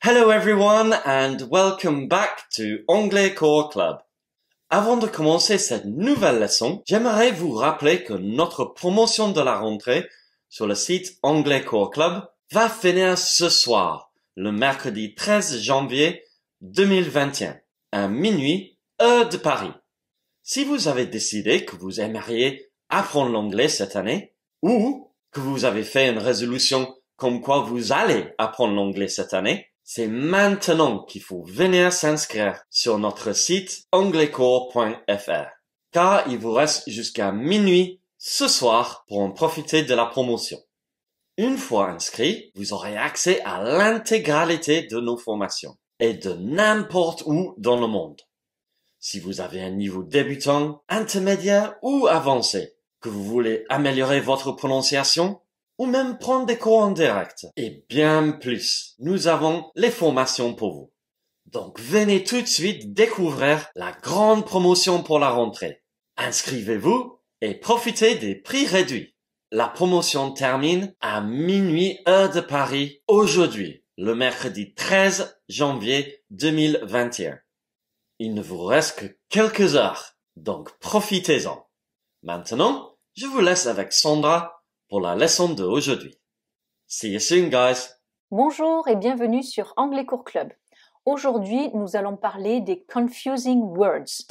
Hello everyone and welcome back to Anglais Core Club. Avant de commencer cette nouvelle leçon, j'aimerais vous rappeler que notre promotion de la rentrée sur le site Anglais Core Club va finir ce soir, le mercredi 13 janvier 2021, à minuit, heure de Paris. Si vous avez décidé que vous aimeriez apprendre l'anglais cette année, ou que vous avez fait une résolution comme quoi vous allez apprendre l'anglais cette année, c'est maintenant qu'il faut venir s'inscrire sur notre site anglaicours.fr, car il vous reste jusqu'à minuit ce soir pour en profiter de la promotion. Une fois inscrit, vous aurez accès à l'intégralité de nos formations et de n'importe où dans le monde. Si vous avez un niveau débutant, intermédiaire ou avancé, que vous voulez améliorer votre prononciation, ou même prendre des cours en direct. Et bien plus, nous avons les formations pour vous. Donc venez tout de suite découvrir la grande promotion pour la rentrée. Inscrivez-vous et profitez des prix réduits. La promotion termine à minuit heure de Paris aujourd'hui, le mercredi 13 janvier 2021. Il ne vous reste que quelques heures, donc profitez-en. Maintenant, je vous laisse avec Sandra pour la leçon d'aujourd'hui. See you soon, guys! Bonjour et bienvenue sur Anglais Cours Club. Aujourd'hui, nous allons parler des confusing words.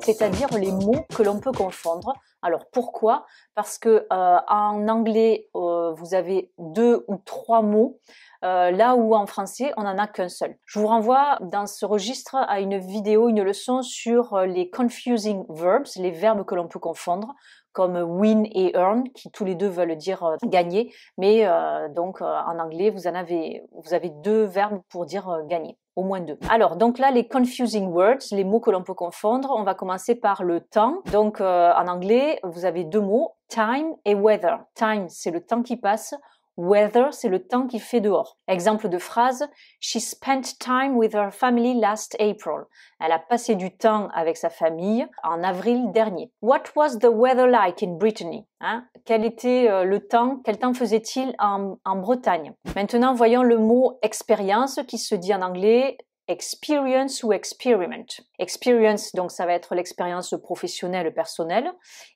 C'est-à-dire les mots que l'on peut confondre. Alors pourquoi? Parce que euh, en anglais, euh, vous avez deux ou trois mots euh, là où en français, on n'en a qu'un seul. Je vous renvoie dans ce registre à une vidéo, une leçon sur euh, les confusing verbs, les verbes que l'on peut confondre, comme win et earn, qui tous les deux veulent dire euh, gagner, mais donc en anglais, vous en avez, vous avez deux verbes pour dire gagner au moins deux. Alors, donc là, les confusing words, les mots que l'on peut confondre, on va commencer par le temps. Donc, en anglais, vous avez deux mots, time et weather. Time, c'est le temps qui passe. Weather, c'est le temps qu'il fait dehors. Exemple de phrase, She spent time with her family last April. Elle a passé du temps avec sa famille en avril dernier. What was the weather like in Brittany? Hein? Quel était euh, le temps, quel temps faisait-il en, en Bretagne? Maintenant, voyons le mot expérience qui se dit en anglais experience ou experiment. Experience, donc ça va être l'expérience professionnelle personnelle,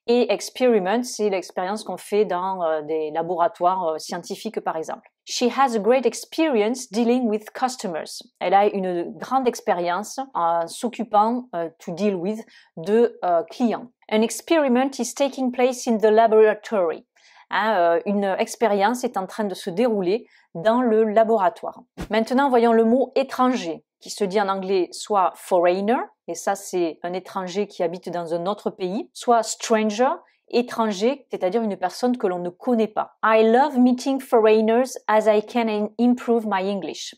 et experiment, c'est l'expérience qu'on fait dans euh, des laboratoires euh, scientifiques par exemple. She has a great experience dealing with customers. Elle a une grande expérience en s'occupant euh, to deal with de clients. An experiment is taking place in the laboratory. Hein, une expérience est en train de se dérouler dans le laboratoire. Maintenant, voyons le mot étranger qui se dit en anglais soit foreigner, et ça c'est un étranger qui habite dans un autre pays, soit stranger, étranger, c'est-à-dire une personne que l'on ne connaît pas. I love meeting foreigners as I can improve my English.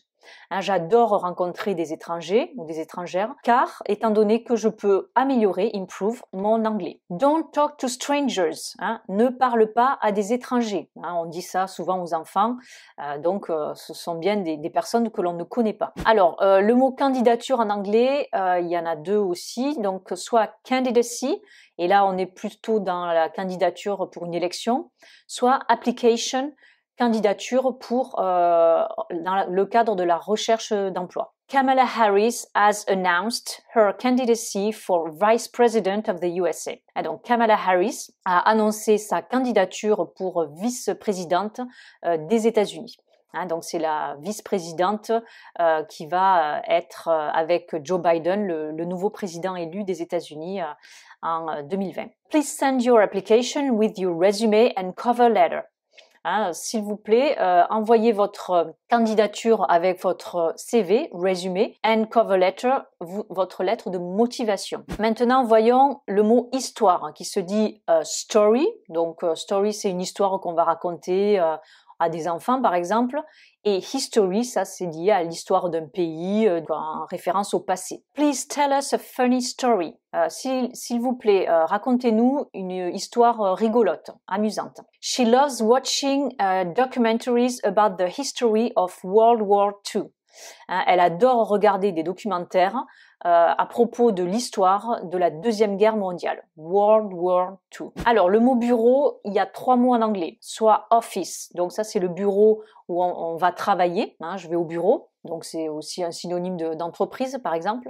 Hein, j'adore rencontrer des étrangers ou des étrangères car étant donné que je peux améliorer, improve mon anglais. Don't talk to strangers. Hein, ne parle pas à des étrangers. Hein, on dit ça souvent aux enfants. Euh, donc euh, ce sont bien des, personnes que l'on ne connaît pas. Alors euh, le mot candidature en anglais, il y en a deux aussi. Donc soit candidacy et là on est plutôt dans la candidature pour une élection, soit application candidature pour euh, dans le cadre de la recherche d'emploi. Kamala Harris has announced her candidacy for Vice President of the USA. Et donc Kamala Harris a annoncé sa candidature pour vice-présidente euh, des États-Unis. Hein, donc c'est la vice-présidente euh, qui va être euh, avec Joe Biden, le, le, nouveau président élu des États-Unis euh, en 2020. Please send your application with your resume and cover letter. Hein, s'il vous plaît, euh, envoyez votre candidature avec votre CV, résumé, and cover letter, votre lettre de motivation. Maintenant, voyons le mot histoire hein, qui se dit euh, story. Donc, euh, story, c'est une histoire qu'on va raconter à des enfants, par exemple. Et history, ça c'est lié à l'histoire d'un pays euh, en référence au passé. Please tell us a funny story. Euh, S'il vous plaît, euh, racontez-nous une histoire euh, rigolote, amusante. She loves watching uh, documentaries about the history of World War II. Hein, elle adore regarder des documentaires à propos de l'histoire de la Deuxième Guerre mondiale, World War II. Alors, le mot bureau, il y a trois mots en anglais, soit office, donc ça c'est le bureau où on, va travailler, hein, je vais au bureau, donc c'est aussi un synonyme d'entreprise par exemple.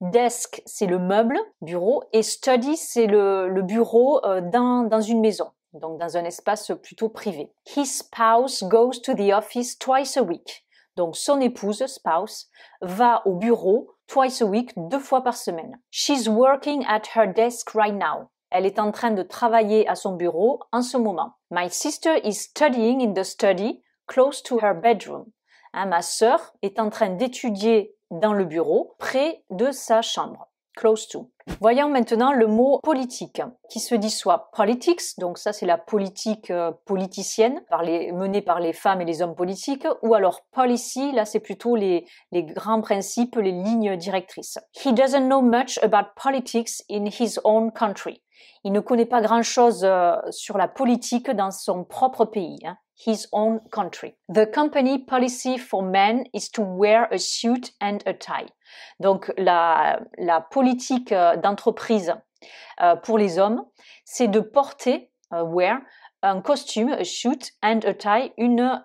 Desk, c'est le meuble, bureau, et study, c'est le, le, bureau euh, dans, dans une maison, donc dans un espace plutôt privé. His spouse goes to the office twice a week. Donc son épouse, spouse, va au bureau twice a week, deux fois par semaine. She's working at her desk right now. Elle est en train de travailler à son bureau en ce moment. My sister is studying in the study close to her bedroom. Hein, ma sœur est en train d'étudier dans le bureau, près de sa chambre. Close to. Voyons maintenant le mot politique, qui se dit soit politics, donc ça c'est la politique euh, politicienne, par les, menée par les femmes et les hommes politiques, ou alors policy, là c'est plutôt les, grands principes, les lignes directrices. He doesn't know much about politics in his own country. Il ne connaît pas grand-chose euh, sur la politique dans son propre pays. Hein his own country. The company policy for men is to wear a suit and a tie. Donc la, la politique euh, d'entreprise euh, pour les hommes, c'est de porter, euh, wear, un costume, a suit and a tie, une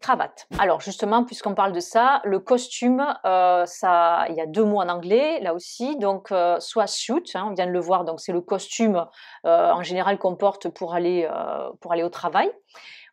cravate. Alors justement, puisqu'on parle de ça, le costume, ça, il y a deux mots en anglais là aussi. Donc soit suit, hein, on vient de le voir, donc c'est le costume en général qu'on porte pour aller pour aller au travail.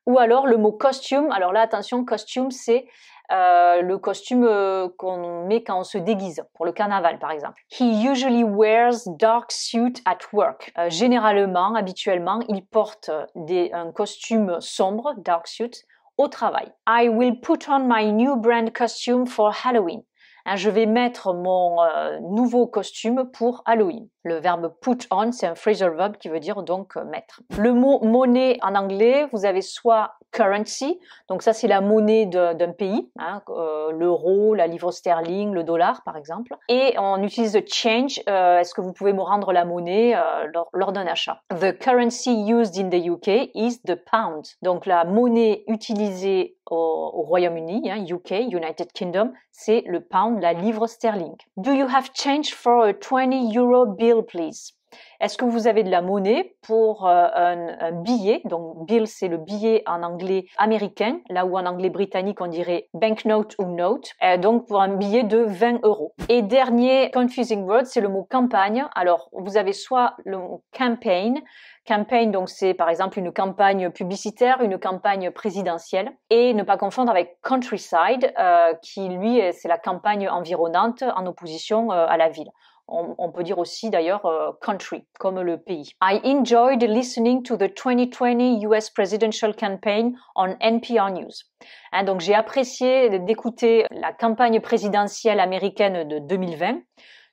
Ou alors le mot costume. Alors là, attention, costume, c'est euh, le costume euh, qu'on met quand on se déguise, pour le carnaval par exemple. He usually wears dark suit at work. Euh, généralement, habituellement, il porte un costume sombre, dark suit, au travail. I will put on my new brand costume for Halloween. Hein, je vais mettre mon euh, nouveau costume pour Halloween. Le verbe put on, c'est un phrasal verb qui veut dire donc euh, mettre. Le mot monnaie en anglais, vous avez soit currency, donc ça c'est la monnaie d'un pays, hein, euh, l'euro, la livre sterling, le dollar par exemple. Et on utilise change, est-ce que vous pouvez me rendre la monnaie lors, lors d'un achat? The currency used in the UK is the pound. Donc la monnaie utilisée au, Royaume-Uni, hein, UK, United Kingdom, c'est le pound, la livre sterling. Do you have change for a 20 euro bill, please? Est-ce que vous avez de la monnaie pour euh, un, billet? Donc, bill, c'est le billet en anglais américain, là où en anglais britannique, on dirait banknote ou note. Euh, donc, pour un billet de 20 euros. Et dernier confusing word, c'est le mot campagne. Alors, vous avez soit le mot campaign, Campaign, donc c'est par exemple une campagne publicitaire, une campagne présidentielle, et ne pas confondre avec countryside, euh, qui lui c'est la campagne environnante en opposition à la ville. On, peut dire aussi d'ailleurs euh, country, comme le pays. I enjoyed listening to the 2020 US presidential campaign on NPR News. Hein, donc j'ai apprécié d'écouter la campagne présidentielle américaine de 2020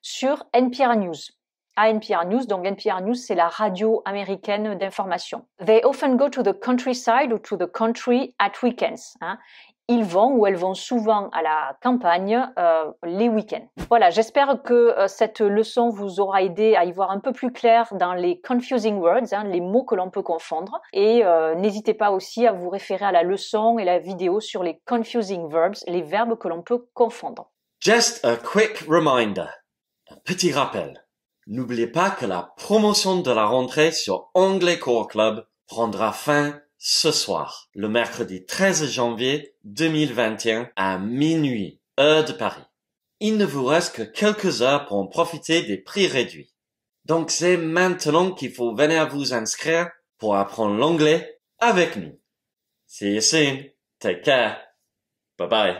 sur NPR News. À NPR News, donc NPR News, c'est la radio américaine d'information. They often go to the countryside or to the country at weekends. Hein ils vont ou elles vont souvent à la campagne euh, les week-ends. Voilà, j'espère que euh, cette leçon vous aura aidé à y voir un peu plus clair dans les confusing words, hein, les mots que l'on peut confondre. Et euh, n'hésitez pas aussi à vous référer à la leçon et la vidéo sur les confusing verbs, les verbes que l'on peut confondre. Just a quick reminder, un petit rappel. N'oubliez pas que la promotion de la rentrée sur Anglais Core Club prendra fin ce soir, le mercredi 13 janvier 2021 à minuit, heure de Paris. Il ne vous reste que quelques heures pour en profiter des prix réduits. Donc c'est maintenant qu'il faut venir vous inscrire pour apprendre l'anglais avec nous. See you soon. Take care. Bye bye.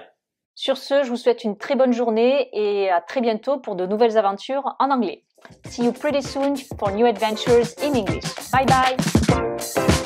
Sur ce, je vous souhaite une très bonne journée et à très bientôt pour de nouvelles aventures en anglais. See you pretty soon for new adventures in English. Bye bye.